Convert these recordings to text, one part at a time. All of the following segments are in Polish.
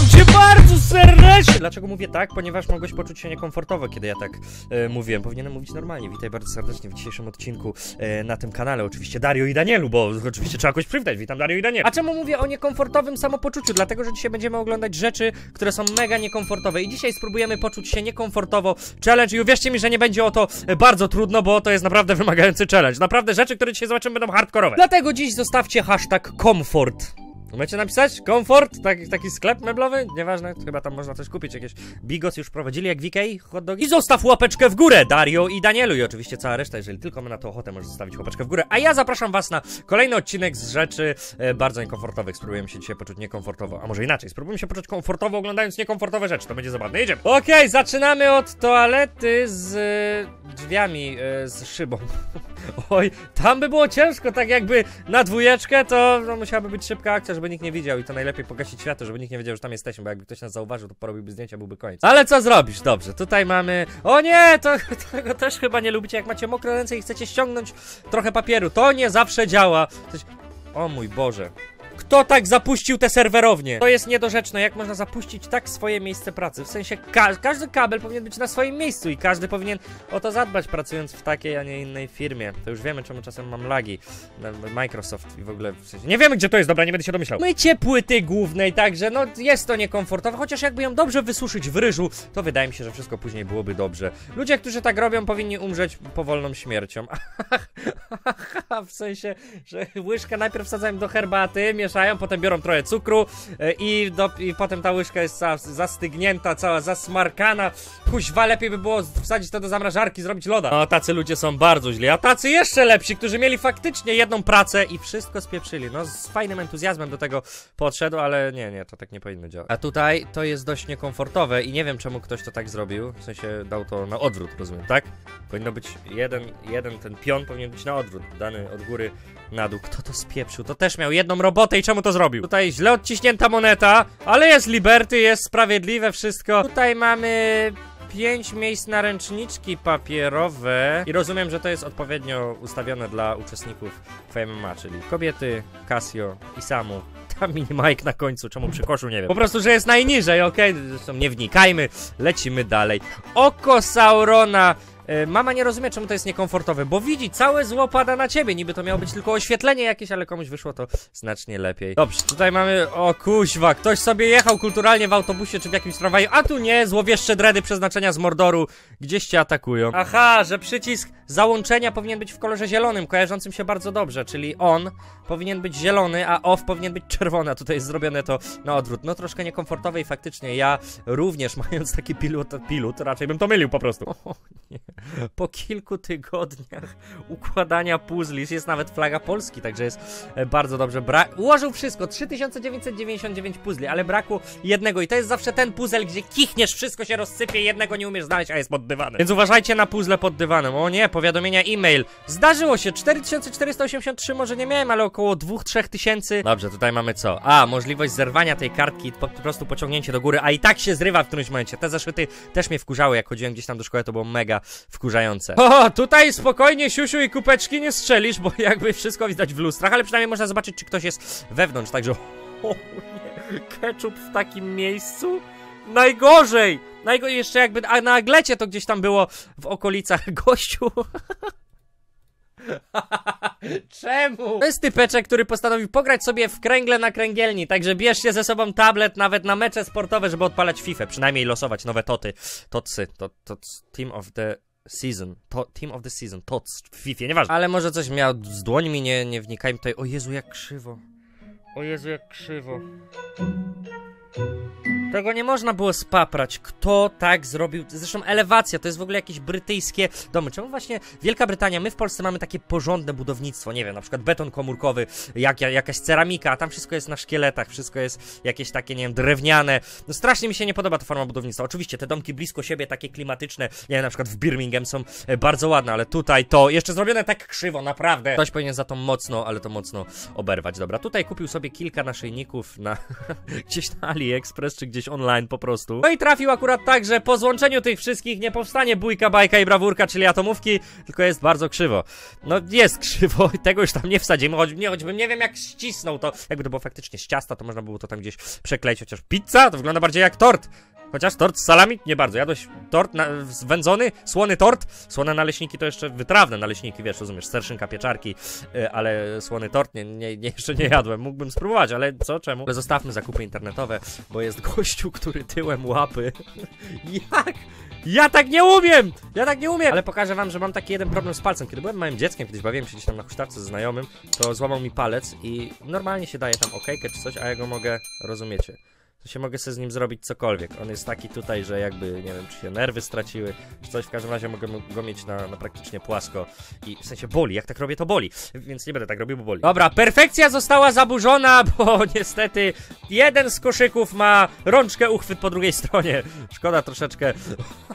Witam cię bardzo serdecznie! Dlaczego mówię tak? Ponieważ mogłeś poczuć się niekomfortowo, kiedy ja tak e, mówiłem. Powinienem mówić normalnie. Witaj bardzo serdecznie w dzisiejszym odcinku e, na tym kanale. Oczywiście Dario i Danielu, bo oczywiście trzeba jakoś przywitać. Witam Dario i Danielu. A czemu mówię o niekomfortowym samopoczuciu? Dlatego, że dzisiaj będziemy oglądać rzeczy, które są mega niekomfortowe. I dzisiaj spróbujemy poczuć się niekomfortowo. Challenge i uwierzcie mi, że nie będzie o to e, bardzo trudno, bo to jest naprawdę wymagający challenge. Naprawdę rzeczy, które dzisiaj zobaczymy będą hardkorowe. Dlatego dziś zostawcie hashtag komfort. Umiecie napisać? Komfort? Taki, taki sklep meblowy? Nieważne, chyba tam można coś kupić. Jakieś bigos już prowadzili jak Ikei, hot dogi. I zostaw łapeczkę w górę, Dario i Danielu. I oczywiście cała reszta, jeżeli tylko my na to ochotę, może zostawić łapeczkę w górę. A ja zapraszam was na kolejny odcinek z rzeczy e, bardzo niekomfortowych. Spróbujemy się dzisiaj poczuć niekomfortowo. A może inaczej, spróbujemy się poczuć komfortowo oglądając niekomfortowe rzeczy. To będzie zabawne. Jedziemy. Okej, zaczynamy od toalety z e, drzwiami, e, z szybą. Oj, tam by było ciężko, tak jakby na dwójeczkę, to no, musiałaby być szybka akcja, żeby nikt nie widział i to najlepiej pogasić światło, żeby nikt nie wiedział, że tam jesteśmy, bo jakby ktoś nas zauważył, to porobiłby zdjęcia, byłby koniec. Ale co zrobisz? Dobrze, tutaj mamy... O nie, to tego też chyba nie lubicie, jak macie mokre ręce i chcecie ściągnąć trochę papieru. To nie zawsze działa. O mój Boże. Kto tak zapuścił te serwerownie? To jest niedorzeczne, jak można zapuścić tak swoje miejsce pracy. W sensie ka każdy kabel powinien być na swoim miejscu i każdy powinien o to zadbać, pracując w takiej, a nie innej firmie. To już wiemy, czemu czasem mam lagi. Microsoft i w ogóle. W sensie nie wiemy, gdzie to jest, dobra, nie będę się domyślał. Mycie płyty głównej, także no jest to niekomfortowe, chociaż jakby ją dobrze wysuszyć w ryżu, to wydaje mi się, że wszystko później byłoby dobrze. Ludzie, którzy tak robią, powinni umrzeć powolną śmiercią. w sensie, że łyżkę najpierw wsadzają do herbaty, potem biorą trochę cukru e, i, do, i potem ta łyżka jest cała zastygnięta, cała zasmarkana. Kuźwa, lepiej by było wsadzić to do zamrażarki, zrobić loda. No, tacy ludzie są bardzo źli, a tacy jeszcze lepsi, którzy mieli faktycznie jedną pracę i wszystko spieprzyli. No, z fajnym entuzjazmem do tego podszedł, ale nie, nie, to tak nie powinno działać. A tutaj to jest dość niekomfortowe i nie wiem, czemu ktoś to tak zrobił. W sensie dał to na odwrót, rozumiem, tak? Powinno być jeden, jeden ten pion powinien być na odwrót, dany od góry na dół. Kto to spieprzył? To też miał jedną robotę i czemu to zrobił? Tutaj źle odciśnięta moneta, ale jest Liberty, jest sprawiedliwe wszystko. Tutaj mamy pięć miejsc na ręczniczki papierowe i rozumiem, że to jest odpowiednio ustawione dla uczestników FMMA, czyli kobiety, Casio i Samu. Tam mini Mike na końcu, czemu przy koszu, nie wiem. Po prostu, że jest najniżej, okej? Okay? Zresztą nie wnikajmy, lecimy dalej. Oko Saurona mama nie rozumie, czemu to jest niekomfortowe, bo widzi, całe zło pada na ciebie. Niby to miało być tylko oświetlenie jakieś, ale komuś wyszło to znacznie lepiej. Dobrze, tutaj mamy, o kuźwa, ktoś sobie jechał kulturalnie w autobusie czy w jakimś tramwaju, a tu nie, złowieszcze dredy przeznaczenia z Mordoru gdzieś cię atakują. Aha, że przycisk załączenia powinien być w kolorze zielonym, kojarzącym się bardzo dobrze, czyli on powinien być zielony, a off powinien być czerwony, a tutaj jest zrobione to na odwrót. No troszkę niekomfortowe i faktycznie ja również mając taki pilot, pilot raczej bym to mylił po prostu. O, nie. Po kilku tygodniach układania puzli, jest nawet flaga Polski, także jest e, bardzo dobrze. Bra ułożył wszystko, 3999 puzli, ale brakło jednego i to jest zawsze ten puzzle, gdzie kichniesz, wszystko się rozsypie, jednego nie umiesz znaleźć, a jest pod dywanem. Więc uważajcie na puzzle pod dywanem. O nie, powiadomienia e-mail. Zdarzyło się, 4483 może nie miałem, ale około 2-3 tysięcy. Dobrze, tutaj mamy co? A, możliwość zerwania tej kartki, po prostu pociągnięcie do góry, a i tak się zrywa w którymś momencie. Te zeszyty też mnie wkurzały, jak chodziłem gdzieś tam do szkoły, to było mega wkurzające. O, tutaj spokojnie siusiu i kupeczki nie strzelisz, bo jakby wszystko widać w lustrach, ale przynajmniej można zobaczyć, czy ktoś jest wewnątrz, także... O nie, ketchup w takim miejscu? Najgorzej! Najgorzej jeszcze jakby, a na aglecie to gdzieś tam było w okolicach gościu. Czemu? To jest typeczek, który postanowił pograć sobie w kręgle na kręgielni, także bierzcie ze sobą tablet nawet na mecze sportowe, żeby odpalać FIFA, przynajmniej losować nowe toty. Totsy, to, to Team of the Season, to, Team of the Season, tots w FIFA, nieważne. Ale może coś miał z dłońmi, nie, nie wnikajmy tutaj. O Jezu, jak krzywo. O Jezu, jak krzywo. Tego nie można było spaprać. Kto tak zrobił? Zresztą elewacja to jest w ogóle jakieś brytyjskie domy. Czemu właśnie Wielka Brytania, my w Polsce mamy takie porządne budownictwo, nie wiem, na przykład beton komórkowy, jak, jakaś ceramika, a tam wszystko jest na szkieletach, wszystko jest jakieś takie, nie wiem, drewniane. No strasznie mi się nie podoba ta forma budownictwa. Oczywiście te domki blisko siebie, takie klimatyczne, nie wiem, na przykład w Birmingham są e, bardzo ładne, ale tutaj to jeszcze zrobione tak krzywo, naprawdę. Ktoś powinien za to mocno, ale to mocno oberwać. Dobra, tutaj kupił sobie kilka naszyjników na gdzieś na AliExpress, czy gdzieś gdzieś online po prostu. No i trafił akurat tak, że po złączeniu tych wszystkich nie powstanie bójka, bajka i brawurka, czyli atomówki, tylko jest bardzo krzywo. No jest krzywo i tego już tam nie wsadzimy, choć, nie, choćbym nie wiem jak ścisnął to. Jakby to było faktycznie z ciasta, to można było to tam gdzieś przekleić, chociaż pizza to wygląda bardziej jak tort. Chociaż tort z salami? Nie bardzo. Jadłeś tort na, wędzony, słony tort. Słone naleśniki to jeszcze wytrawne naleśniki, wiesz, rozumiesz, serszynka, pieczarki, yy, ale słony tort nie, nie, nie, jeszcze nie jadłem. Mógłbym spróbować, ale co, czemu? Ale zostawmy zakupy internetowe, bo jest gościu, który tyłem łapy. Jak? Ja tak nie umiem! Ja tak nie umiem! Ale pokażę wam, że mam taki jeden problem z palcem. Kiedy byłem małym dzieckiem, kiedyś bawiłem się gdzieś tam na huśtawce ze znajomym, to złamał mi palec i normalnie się daje tam okejkę czy coś, a ja go mogę, rozumiecie się mogę sobie z nim zrobić cokolwiek. On jest taki tutaj, że jakby, nie wiem, czy się nerwy straciły, czy coś, w każdym razie mogę go mieć na, na praktycznie płasko i w sensie boli, jak tak robię, to boli, więc nie będę tak robił, bo boli. Dobra, perfekcja została zaburzona, bo niestety jeden z koszyków ma rączkę uchwyt po drugiej stronie. Szkoda troszeczkę.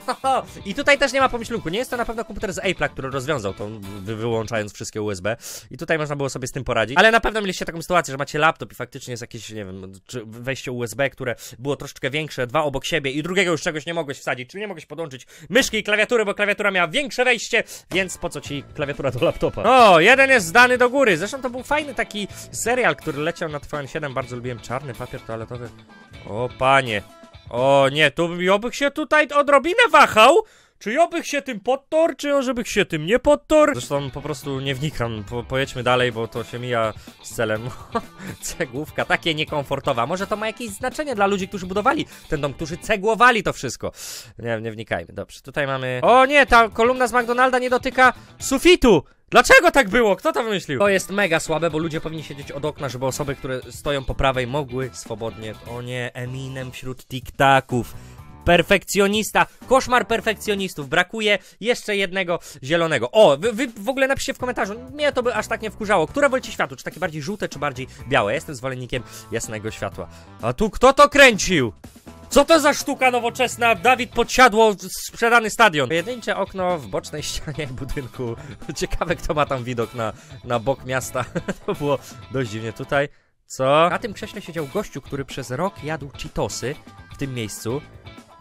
I tutaj też nie ma pomyślunku, nie jest to na pewno komputer z Apple'a, który rozwiązał to, wy wyłączając wszystkie USB i tutaj można było sobie z tym poradzić, ale na pewno mieliście taką sytuację, że macie laptop i faktycznie jest jakieś, nie wiem, wejście USB, które było troszeczkę większe, dwa obok siebie i drugiego już czegoś nie mogłeś wsadzić, czyli nie mogłeś podłączyć myszki i klawiatury, bo klawiatura miała większe wejście, więc po co ci klawiatura do laptopa? O, jeden jest zdany do góry. Zresztą to był fajny taki serial, który leciał na TVN7, bardzo lubiłem czarny papier toaletowy. O, panie. O nie, tu bym się tutaj odrobinę wahał, czy ja bych się tym podtor, czy ja żebych się tym nie podtor? Zresztą po prostu nie wnikam, po, pojedźmy dalej, bo to się mija z celem. Cegłówka, takie niekomfortowa. Może to ma jakieś znaczenie dla ludzi, którzy budowali ten dom, którzy cegłowali to wszystko. Nie, nie wnikajmy. Dobrze, tutaj mamy... O nie, ta kolumna z McDonalda nie dotyka sufitu! Dlaczego tak było? Kto to wymyślił? To jest mega słabe, bo ludzie powinni siedzieć od okna, żeby osoby, które stoją po prawej mogły swobodnie... O nie, Eminem wśród tiktaków. Perfekcjonista, koszmar perfekcjonistów. Brakuje jeszcze jednego zielonego. O, wy, wy, w ogóle napiszcie w komentarzu. Mnie to by aż tak nie wkurzało. Które wolicie światło? Czy takie bardziej żółte, czy bardziej białe? Ja jestem zwolennikiem jasnego światła. A tu kto to kręcił? Co to za sztuka nowoczesna? Dawid podsiadło sprzedany stadion. Pojedyncze okno w bocznej ścianie budynku. Ciekawe, kto ma tam widok na, na bok miasta. to było dość dziwnie tutaj. Co? Na tym krześle siedział gościu, który przez rok jadł Cheetosy w tym miejscu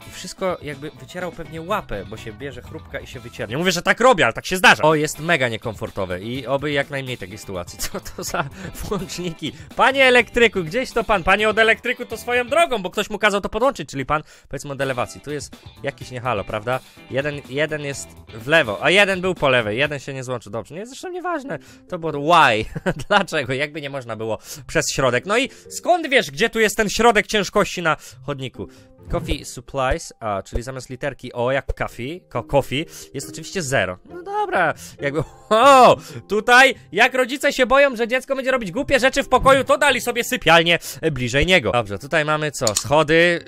i wszystko jakby wycierał pewnie łapę, bo się bierze chrupka i się wyciera. Nie mówię, że tak robię, ale tak się zdarza. O, jest mega niekomfortowe i oby jak najmniej takiej sytuacji. Co to za włączniki? Panie elektryku, gdzieś to pan? Panie od elektryku to swoją drogą, bo ktoś mu kazał to podłączyć, czyli pan, powiedzmy od elewacji. Tu jest jakiś niehalo, prawda? Jeden, jeden jest w lewo, a jeden był po lewej, jeden się nie złączył. Dobrze, nie, zresztą nieważne. To było why? Dlaczego? Jakby nie można było przez środek. No i skąd wiesz, gdzie tu jest ten środek ciężkości na chodniku? Coffee supplies, a, czyli zamiast literki O jak coffee, ko coffee, jest oczywiście zero. No dobra, jakby, o, tutaj, jak rodzice się boją, że dziecko będzie robić głupie rzeczy w pokoju, to dali sobie sypialnię bliżej niego. Dobrze, tutaj mamy co, schody,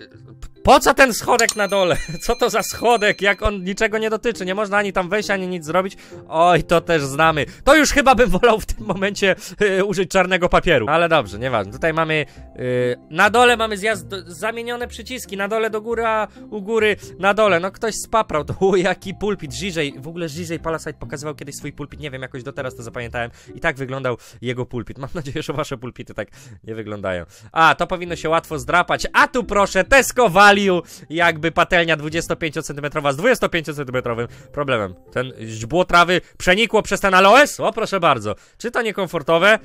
po co ten schodek na dole? Co to za schodek, jak on niczego nie dotyczy? Nie można ani tam wejść, ani nic zrobić. Oj, to też znamy. To już chyba bym wolał w tym momencie yy, użyć czarnego papieru. Ale dobrze, nieważne. Tutaj mamy... Yy, na dole mamy zjazd... Zamienione przyciski. Na dole do góry, a u góry na dole. No ktoś spaprał. To jaki pulpit. Żiżej. W ogóle Żiżej Palasite pokazywał kiedyś swój pulpit. Nie wiem, jakoś do teraz to zapamiętałem. I tak wyglądał jego pulpit. Mam nadzieję, że wasze pulpity tak nie wyglądają. A, to powinno się łatwo zdrapać. A tu proszę, Tesco jakby patelnia 25 cm z 25 cm problemem. Ten źdźbło trawy przenikło przez ten aloes? O, proszę bardzo. Czy to niekomfortowe?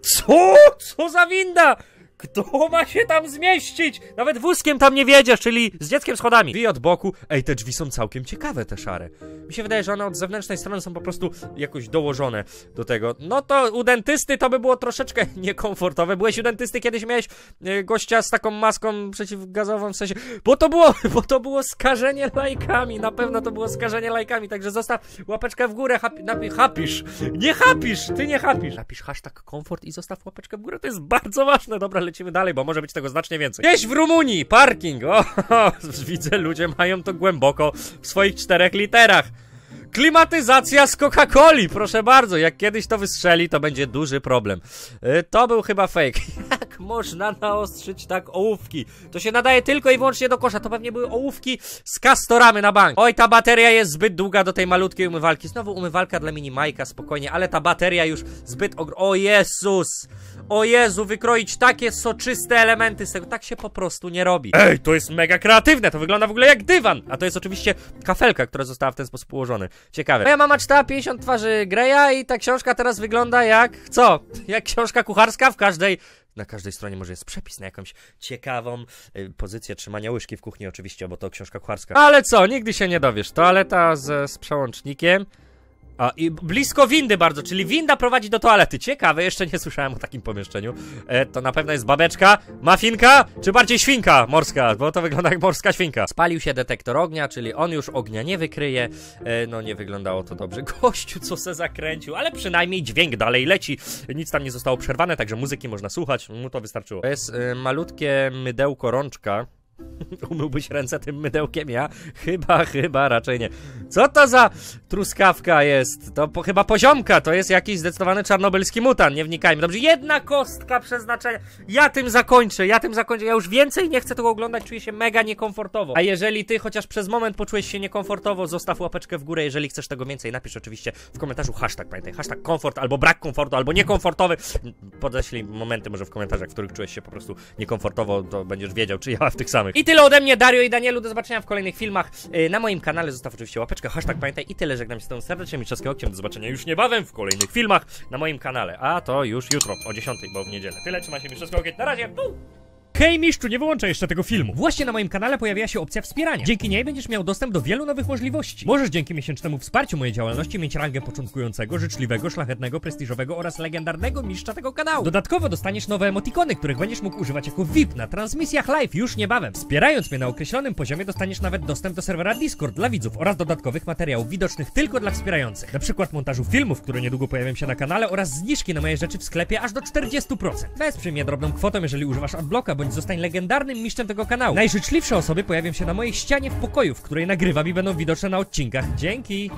Co? Co za winda? Kto ma się tam zmieścić? Nawet wózkiem tam nie wiedziesz, czyli z dzieckiem schodami. Drzwi od boku. Ej, te drzwi są całkiem ciekawe, te szare. Mi się wydaje, że one od zewnętrznej strony są po prostu jakoś dołożone do tego. No to u dentysty to by było troszeczkę niekomfortowe. Byłeś u dentysty kiedyś miałeś e, gościa z taką maską przeciwgazową, w sensie, bo to było, bo to było skażenie lajkami. Na pewno to było skażenie lajkami, także zostaw łapeczkę w górę, hapi, hapisz. Nie hapisz, ty nie hapisz. Napisz hashtag komfort i zostaw łapeczkę w górę, to jest bardzo ważne. Dobra, lecimy dalej, bo może być tego znacznie więcej. Gdzieś w Rumunii, parking, o, widzę, ludzie mają to głęboko w swoich czterech literach. Klimatyzacja z Coca-Coli, proszę bardzo. Jak kiedyś to wystrzeli, to będzie duży problem. Y, To był chyba fake. Jak można naostrzyć tak ołówki? To się nadaje tylko i wyłącznie do kosza. To pewnie były ołówki z kastoramy na bank. Oj, ta bateria jest zbyt długa do tej malutkiej umywalki. Znowu umywalka dla mini Majka, spokojnie, ale ta bateria już zbyt ogr... O Jezus! O Jezu, wykroić takie soczyste elementy z tego, tak się po prostu nie robi. Ej, to jest mega kreatywne, to wygląda w ogóle jak dywan. A to jest oczywiście kafelka, która została w ten sposób ułożona. Ciekawe. Moja mama czytała 50 twarzy Greya i ta książka teraz wygląda jak, co? Jak książka kucharska w każdej... Na każdej stronie może jest przepis na jakąś ciekawą y, pozycję trzymania łyżki w kuchni oczywiście, bo to książka kucharska. Ale co, nigdy się nie dowiesz. Toaleta z, z przełącznikiem. A, i blisko windy bardzo, czyli winda prowadzi do toalety. Ciekawe, jeszcze nie słyszałem o takim pomieszczeniu. E, to na pewno jest babeczka, mafinka, czy bardziej świnka morska, bo to wygląda jak morska świnka. Spalił się detektor ognia, czyli on już ognia nie wykryje. E, no nie wyglądało to dobrze. Gościu, co se zakręcił, ale przynajmniej dźwięk dalej leci. Nic tam nie zostało przerwane, także muzyki można słuchać, mu to wystarczyło. To jest e, malutkie mydełko rączka. Umyłbyś ręce tym mydełkiem, ja? Chyba, chyba raczej nie. Co to za truskawka jest? To po, chyba poziomka, to jest jakiś zdecydowany czarnobylski mutan, nie wnikajmy. Dobrze, jedna kostka przeznaczenia. Ja tym zakończę, ja tym zakończę. Ja już więcej nie chcę tego oglądać, czuję się mega niekomfortowo. A jeżeli ty chociaż przez moment poczułeś się niekomfortowo, zostaw łapeczkę w górę. Jeżeli chcesz tego więcej, napisz oczywiście w komentarzu hashtag, pamiętaj, hashtag komfort, albo brak komfortu, albo niekomfortowy. Podeślij momenty może w komentarzach, w których czułeś się po prostu niekomfortowo, to będziesz wiedział, czy ja w tych samych. I tyle ode mnie, Dario i Danielu, do zobaczenia w kolejnych filmach. Yy, Na moim kanale zostaw oczywiście łapeczkę, hashtag pamiętaj i tyle, żegnam się z tą serdecznie, Miczowskiego Okciem, do zobaczenia już niebawem w kolejnych filmach na moim kanale, a to już jutro o 10, bo w niedzielę. Tyle, trzymaj się Miczowskiego Okiet, na razie, Pum! Hej mistrzu, nie wyłączaj jeszcze tego filmu. Właśnie na moim kanale pojawia się opcja wspierania. Dzięki niej będziesz miał dostęp do wielu nowych możliwości. Możesz dzięki miesięcznemu wsparciu mojej działalności mieć rangę początkującego, życzliwego, szlachetnego, prestiżowego oraz legendarnego mistrza tego kanału. Dodatkowo dostaniesz nowe emotikony, których będziesz mógł używać jako VIP na transmisjach live już niebawem. Wspierając mnie na określonym poziomie dostaniesz nawet dostęp do serwera Discord dla widzów oraz dodatkowych materiałów widocznych tylko dla wspierających. Na przykład montażu filmów, które niedługo pojawią się na kanale oraz zniżki na moje rzeczy w sklepie aż do 40%. Wesprzyj mnie drobną kwotą, jeżeli używasz adblocka, bądź zostań legendarnym mistrzem tego kanału. Najżyczliwsze osoby pojawią się na mojej ścianie w pokoju, w której nagrywam i będą widoczne na odcinkach. Dzięki!